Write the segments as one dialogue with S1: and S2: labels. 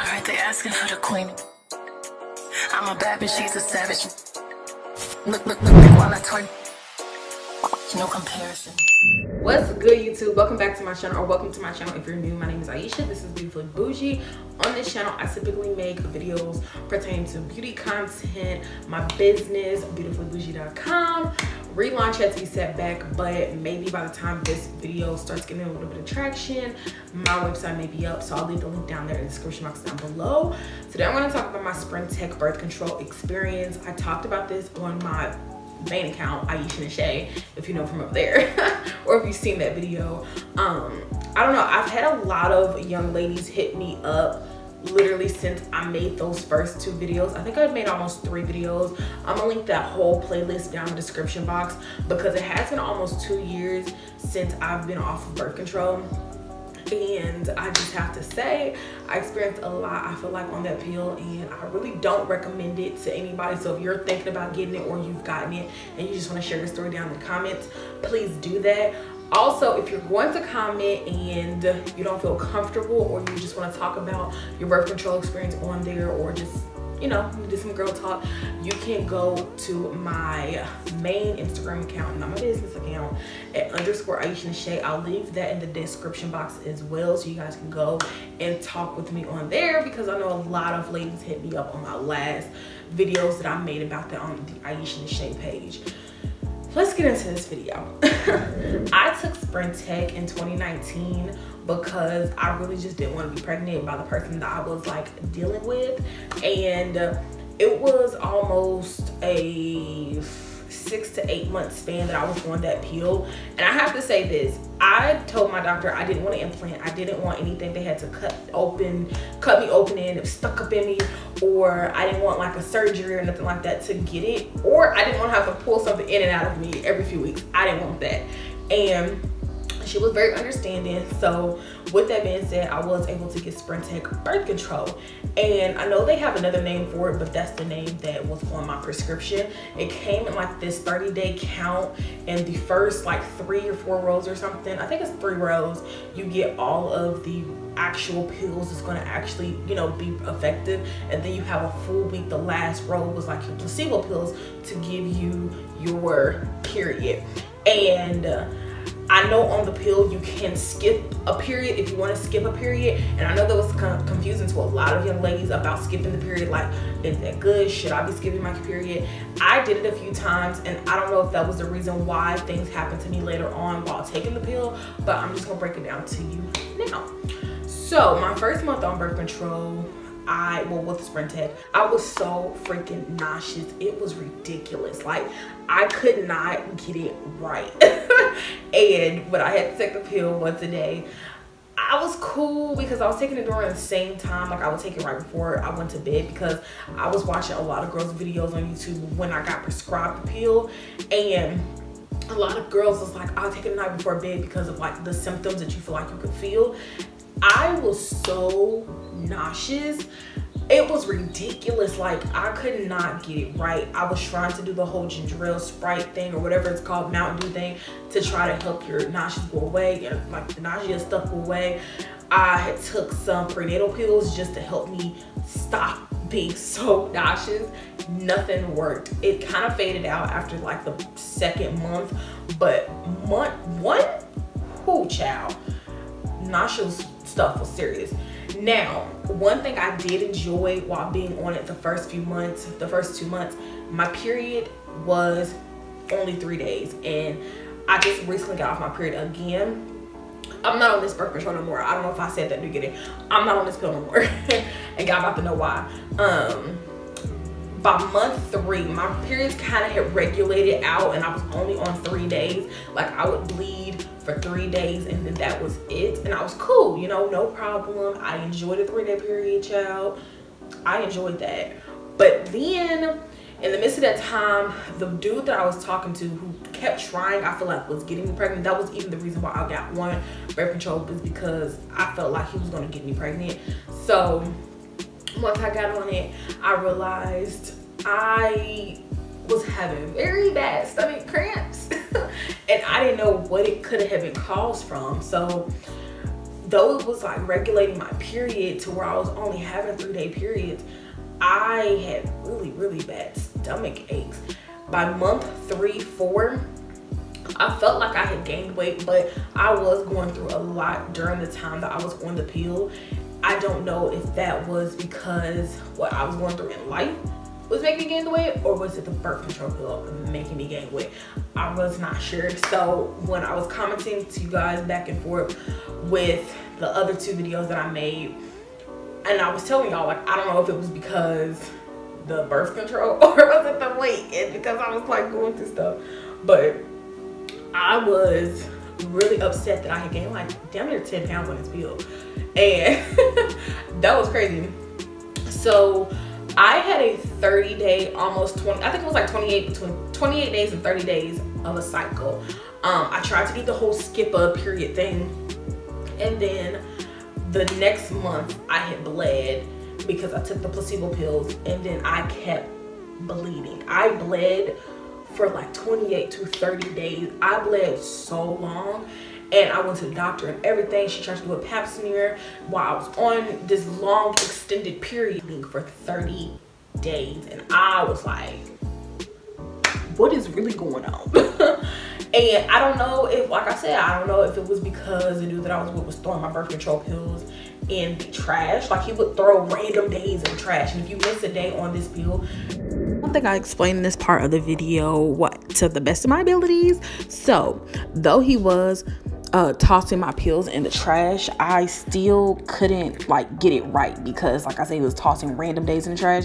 S1: Alright, they asking for the queen. I'm a bad bitch, she's a savage. Look, look, look, look while I twerk. No comparison.
S2: What's good YouTube? Welcome back to my channel or welcome to my channel if you're new. My name is Aisha. This is Beautifully Bougie. On this channel, I typically make videos pertaining to beauty content, my business, beautifulbougie.com. Relaunch had to be set back, but maybe by the time this video starts getting a little bit of traction, my website may be up. So I'll leave the link down there in the description box down below. Today I'm gonna talk about my spring Sprintec birth control experience. I talked about this on my main account, Aisha Shay, if you know from up there, or if you've seen that video. Um, I don't know, I've had a lot of young ladies hit me up literally since I made those first two videos. I think I've made almost three videos. I'm gonna link that whole playlist down in the description box because it has been almost two years since I've been off of birth control and I just have to say I experienced a lot I feel like on that pill and I really don't recommend it to anybody so if you're thinking about getting it or you've gotten it and you just want to share your story down in the comments please do that also if you're going to comment and you don't feel comfortable or you just want to talk about your birth control experience on there or just you know, do some girl talk, you can go to my main Instagram account, not my business account, at underscore Aisha Shay. I'll leave that in the description box as well so you guys can go and talk with me on there because I know a lot of ladies hit me up on my last videos that I made about that on the Aisha Shay page let's get into this video. I took Sprintec in 2019 because I really just didn't want to be pregnant by the person that I was like dealing with. And it was almost a six to eight month span that I was on that pill. And I have to say this, I told my doctor I didn't want to implant. I didn't want anything they had to cut open, cut me open and stuck up in me, or I didn't want like a surgery or nothing like that to get it, or I didn't want to have to pull something in and out of me every few weeks. I didn't want that. And she was very understanding. So with that being said, I was able to get Sprintec birth control. And I know they have another name for it, but that's the name that was on my prescription. It came in like this 30 day count and the first like three or four rows or something. I think it's three rows. You get all of the actual pills that's going to actually you know be effective and then you have a full week the last row was like your placebo pills to give you your period and uh, I know on the pill you can skip a period if you want to skip a period. And I know that was kind of confusing to a lot of young ladies about skipping the period. Like, is that good? Should I be skipping my period? I did it a few times and I don't know if that was the reason why things happened to me later on while taking the pill, but I'm just gonna break it down to you now. So my first month on birth control, I, well, with Sprintec, I was so freaking nauseous. It was ridiculous. Like, I could not get it right. and when I had to take the pill once a day, I was cool because I was taking it during the same time. Like I would take it right before I went to bed because I was watching a lot of girls' videos on YouTube when I got prescribed the pill. And a lot of girls was like, I'll take it the night before bed because of like the symptoms that you feel like you could feel. I was so nauseous. It was ridiculous. Like i could not get it right. I was trying to do the whole ginger ale sprite thing or whatever it's called mountain dew thing to try to help your nausea go away and like the nausea stuff go away. I took some prenatal pills just to help me stop being so nauseous. Nothing worked. It kind of faded out after like the second month but month one? Whoo child. Nauseous stuff was serious now, one thing I did enjoy while being on it the first few months, the first two months, my period was only three days. And I just recently got off my period again. I'm not on this birth control no more. I don't know if I said that beginning. I'm not on this pill no more. and y'all about to know why. Um, by month three, my periods kind of had regulated out and I was only on three days. Like I would bleed for three days and then that was it. And I was cool, you know, no problem. I enjoyed the three day period, child. I enjoyed that. But then in the midst of that time, the dude that I was talking to who kept trying, I feel like was getting me pregnant. That was even the reason why I got one birth control was because I felt like he was gonna get me pregnant. So once I got on it, I realized I was having very bad stomach what it could have been caused from. So though it was like regulating my period to where I was only having three day periods, I had really, really bad stomach aches. By month three, four, I felt like I had gained weight, but I was going through a lot during the time that I was on the pill. I don't know if that was because what I was going through in life was making me gain the weight or was it the birth control pill making me gain weight? I was not sure. So when I was commenting to you guys back and forth with the other two videos that I made, and I was telling y'all like I don't know if it was because the birth control or was it the weight and because I was like going through stuff. But I was really upset that I had gained like damn near 10 pounds on this pill. And that was crazy. So I had a 30 day, almost 20, I think it was like 28 between 28 days and 30 days of a cycle. Um, I tried to do the whole skip a period thing. And then the next month I had bled because I took the placebo pills and then I kept bleeding. I bled for like 28 to 30 days. I bled so long and I went to the doctor and everything. She tried to do a pap smear while I was on this long extended period for 30 days. And I was like, what is really going on? and I don't know if, like I said, I don't know if it was because the dude that I was with was throwing my birth control pills in the trash. Like he would throw random days in trash. And if you miss a day on this pill, I don't think I explained in this part of the video what to the best of my abilities. So though he was uh, tossing my pills in the trash, I still couldn't like get it right because like I said, he was tossing random days in the trash.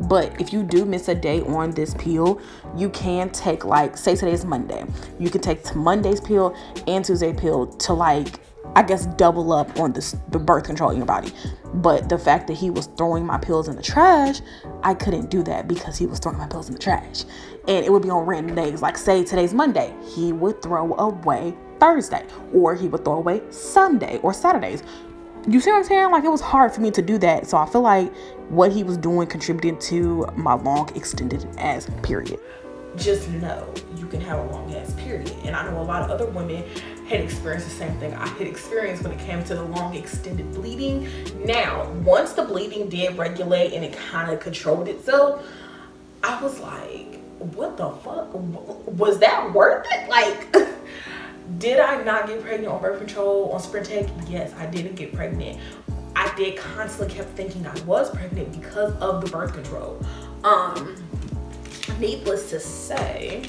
S2: But if you do miss a day on this pill, you can take like say today's Monday. You can take Monday's pill and Tuesday pill to like I guess double up on this, the birth control in your body. But the fact that he was throwing my pills in the trash, I couldn't do that because he was throwing my pills in the trash. And it would be on random days. Like say today's Monday, he would throw away Thursday or he would throw away Sunday or Saturdays. You see what I'm saying? Like it was hard for me to do that. So I feel like what he was doing contributed to my long extended ass period. Just know you can have a long ass period. And I know a lot of other women had experienced the same thing I had experienced when it came to the long extended bleeding. Now, once the bleeding did regulate and it kind of controlled itself, I was like, what the fuck? Was that worth it? Like, did I not get pregnant on birth control on Sprintec? Yes, I didn't get pregnant. I did constantly kept thinking I was pregnant because of the birth control. Um, needless to say,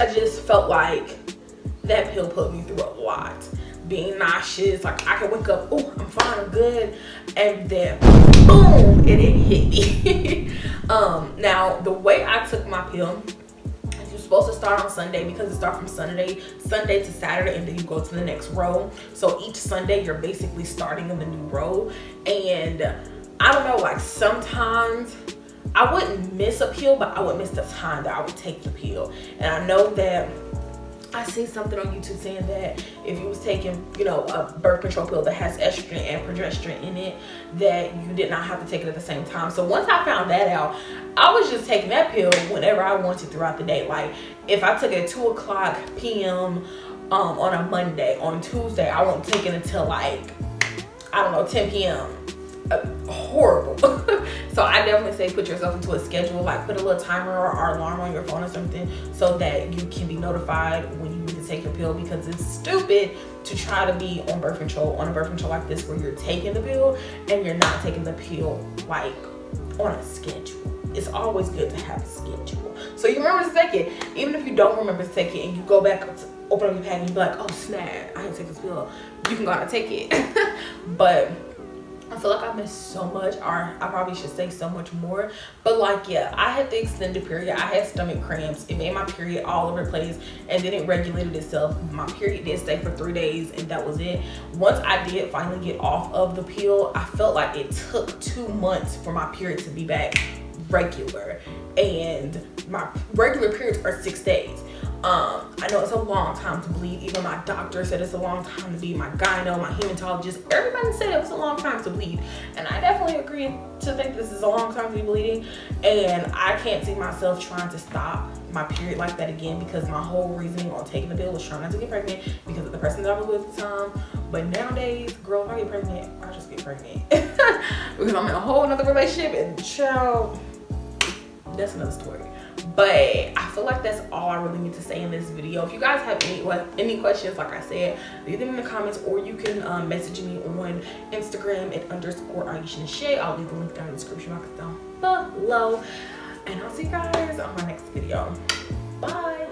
S2: I just felt like that pill put me through a lot. Being nauseous, like I could wake up, oh, I'm fine, I'm good, and then boom, it hit me. um, now the way I took my pill, you're supposed to start on Sunday because it starts from Sunday, Sunday to Saturday, and then you go to the next row. So each Sunday, you're basically starting in the new row. And I don't know, like sometimes I wouldn't miss a pill, but I would miss the time that I would take the pill. And I know that I see something on YouTube saying that if you was taking, you know, a birth control pill that has estrogen and progesterone in it, that you did not have to take it at the same time. So once I found that out, I was just taking that pill whenever I wanted throughout the day. Like if I took it at 2 o'clock p.m. Um, on a Monday, on Tuesday, I won't take it until like, I don't know, 10 p.m. Horrible. so I definitely say put yourself into a schedule, like put a little timer or, alarm on your phone or something so that you can be notified when you need to take your pill because it's stupid to try to be on birth control, on a birth control like this where you're taking the pill and you're not taking the pill like on a schedule. It's always good to have a schedule. So you remember to take it. Even if you don't remember to take it and you go back open up your pack and you be like, oh snap, I didn't take this pill. You can go out and take it. but I feel like I missed so much, or I probably should say so much more. But like, yeah, I had the extended period. I had stomach cramps. It made my period all over the place, and then it regulated itself. My period did stay for three days, and that was it. Once I did finally get off of the pill, I felt like it took two months for my period to be back regular, and my regular periods are six days. Um, I know it's a long time to bleed. Even my doctor said it's a long time to bleed. My gyno, my hematologist, everybody said it was a long time to bleed. And I definitely agree to think this is a long time to be bleeding. And I can't see myself trying to stop my period like that again because my whole reasoning on taking the pill was trying not to get pregnant because of the person that I was with at the time. But nowadays, girl, if I get pregnant, I just get pregnant. because I'm in a whole other relationship and child, that's another story but i feel like that's all i really need to say in this video. If you guys have any any questions like i said leave them in the comments or you can um, message me on instagram at underscore aisha Shay. i'll leave the link down in the description box down below. And i'll see you guys on my next video. Bye